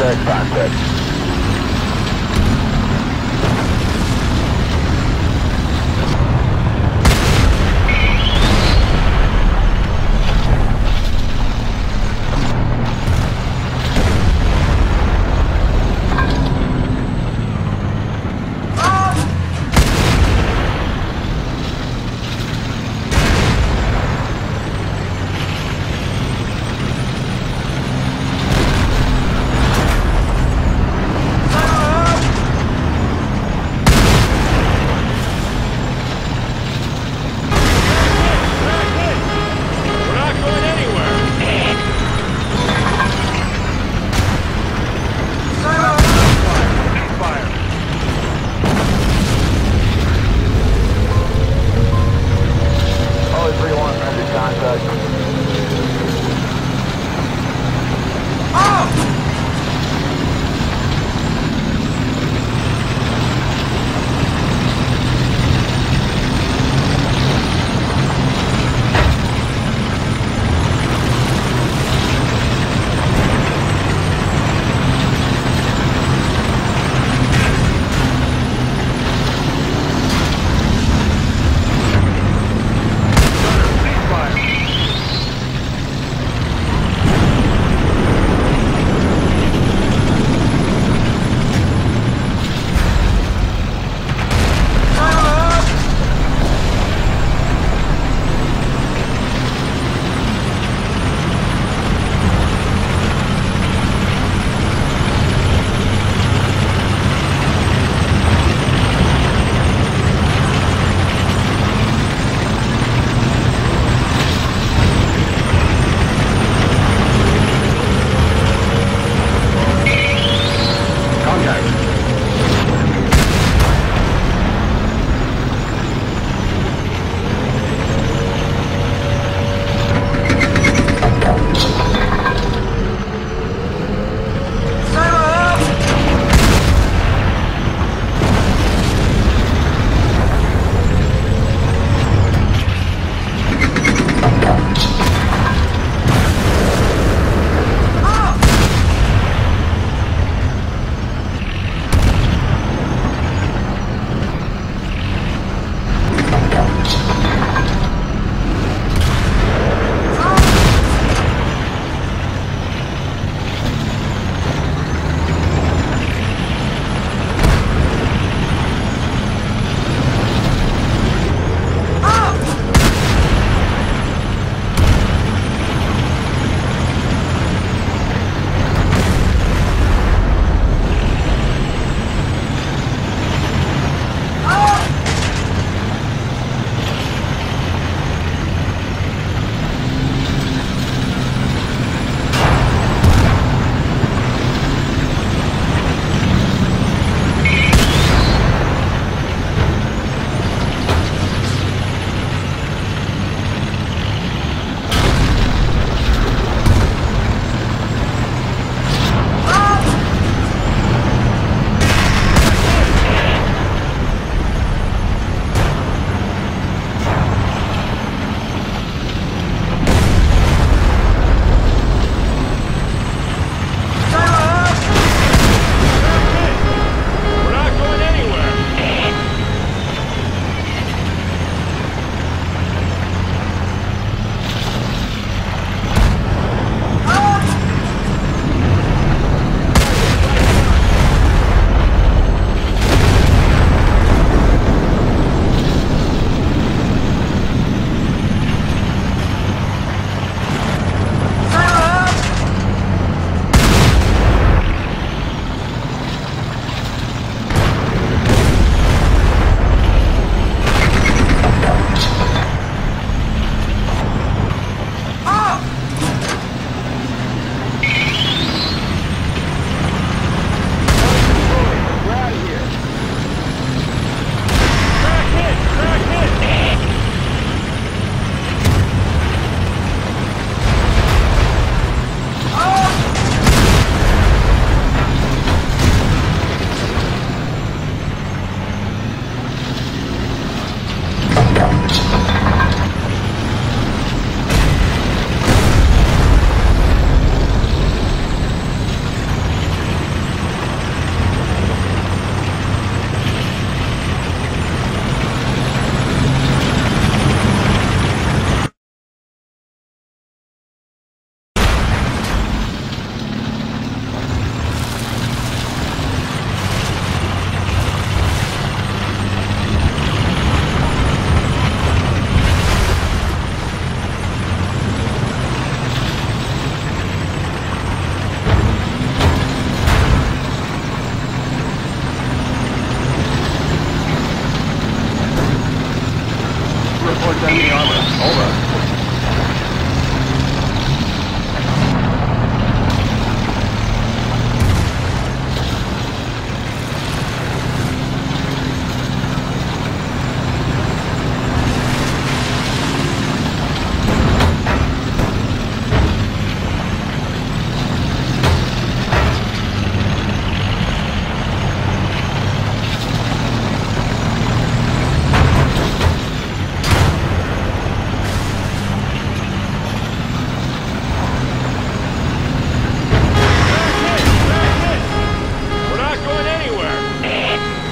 contact, contact.